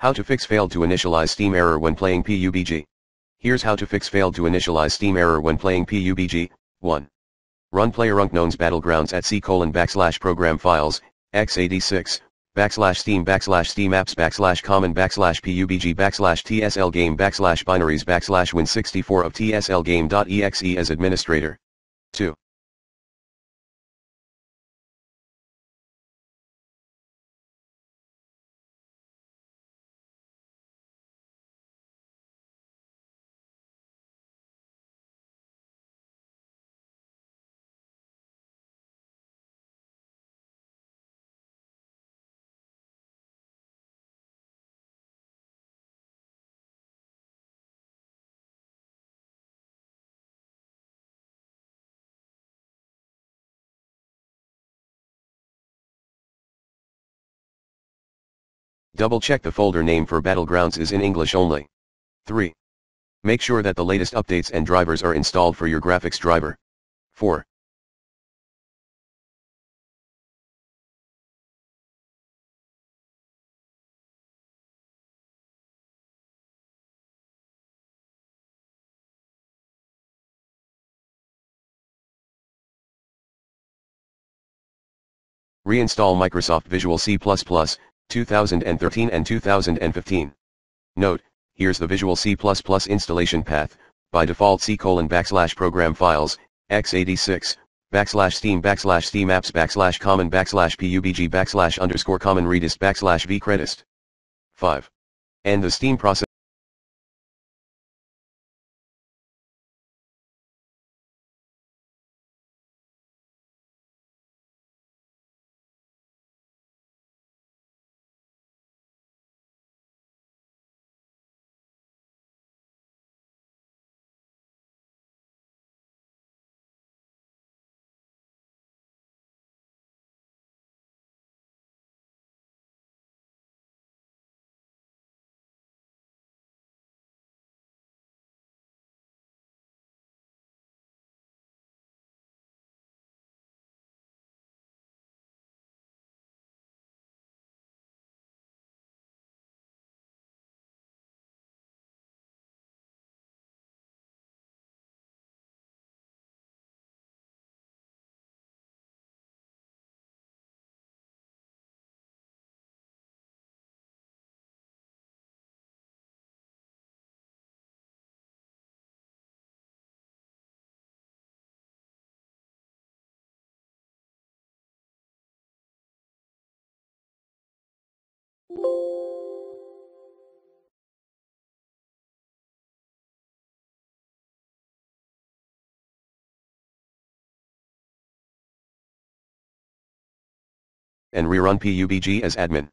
How to fix failed to initialize Steam error when playing PUBG. Here's how to fix failed to initialize Steam error when playing PUBG. 1. Run PlayerUnknown's Battlegrounds at c colon backslash program files, x86, backslash steam backslash steam apps backslash common backslash pubg backslash tsl game backslash binaries backslash win64 of tsl game.exe as administrator. 2. Double check the folder name for Battlegrounds is in English only. 3. Make sure that the latest updates and drivers are installed for your graphics driver. 4. Reinstall Microsoft Visual C++, 2013 and 2015. Note, here's the Visual C++ installation path, by default C colon backslash program files, x86, backslash steam backslash steam apps backslash common backslash pubg backslash underscore common redist backslash vcredist. 5. And the steam process and rerun PUBG as admin.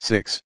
6.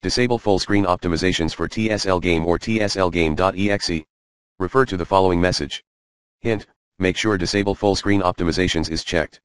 Disable full screen optimizations for TSL Game or TSL Game.exe. Refer to the following message. Hint, make sure disable full screen optimizations is checked.